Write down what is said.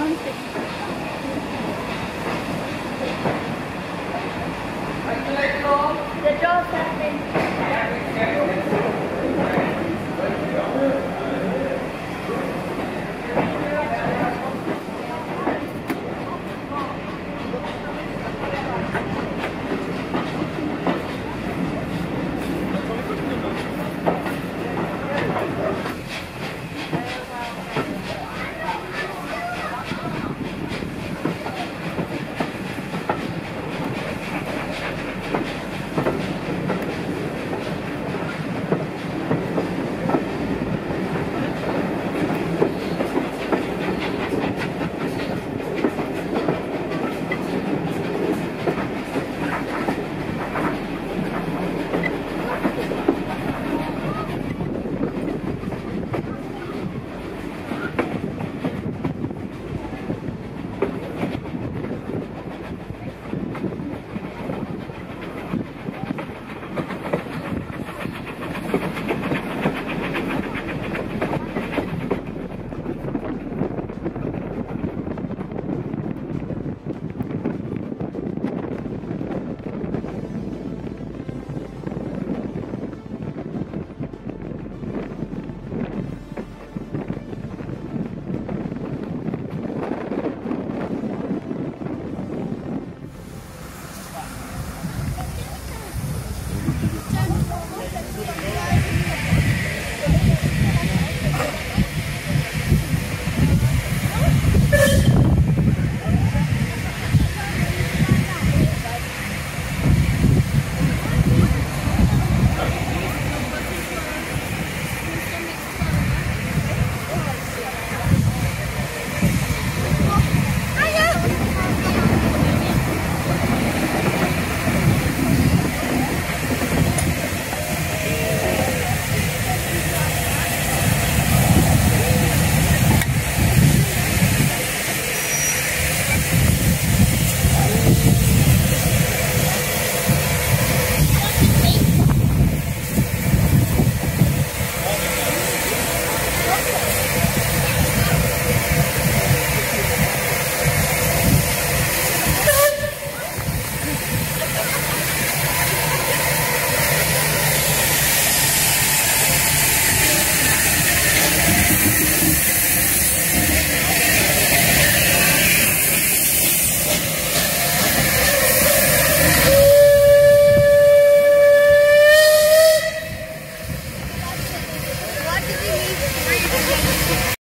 Gracias.